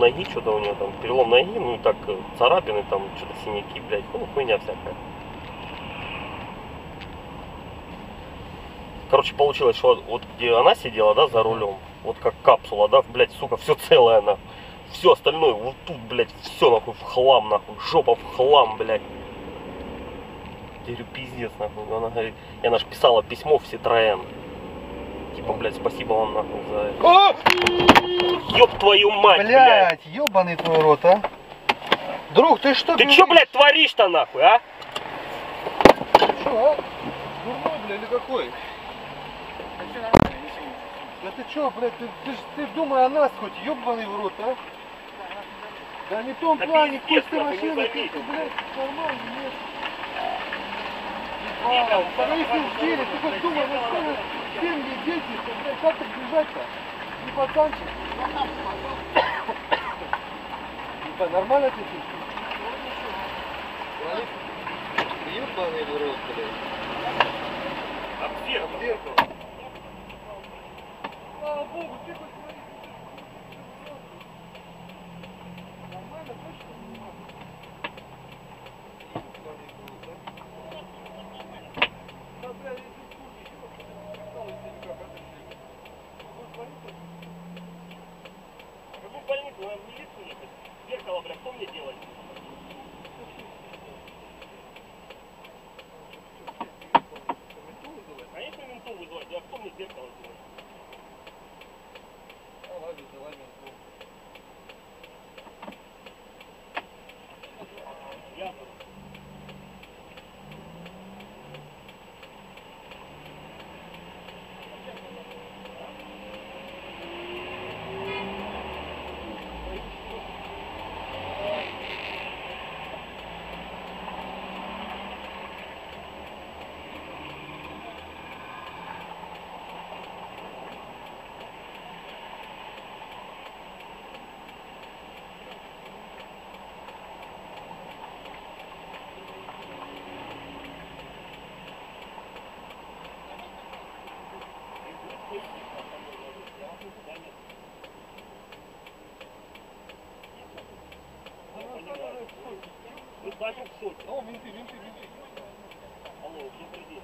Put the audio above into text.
ноги, что-то у него там перелом ноги, ну и так э, царапины, там что-то синяки, блядь, ну хуйня всякая. Короче, получилось, что вот где она сидела, да, за рулем, вот как капсула, да, блядь, сука, все целое, нахуй. Все остальное, вот тут, блядь, все нахуй в хлам, нахуй, жопа в хлам, блядь. Я говорю, пиздец, нахуй. Она говорит, она ж писала письмо в Citroen. Типа, блядь, спасибо вам, нахуй, за это. Ёб твою мать, блядь. Блять, ебаный твой рот, а. Друг, ты что Ты чё, блядь, творишь-то, нахуй, а? Чё, а? Дурной, бля, или какой? Да ты чё, блядь, ты, ты, ты думай о нас хоть, ебаный в рот, а? Да не в том Да плане, пусть ты машина, ты, блядь, нормально, нет. Если давай, в деле, ты хоть думай, давай, что семьи, дети, как так бежать-то? Не пацанчик? Ебать, нормально ты чувствуешь? Ебаный в рот, блядь. Об зеркало. Зеркало. Слава богу, ты хоть А, Тут бачив суть. О, мінти, мінти, мінти. Алло, вже прийдіть,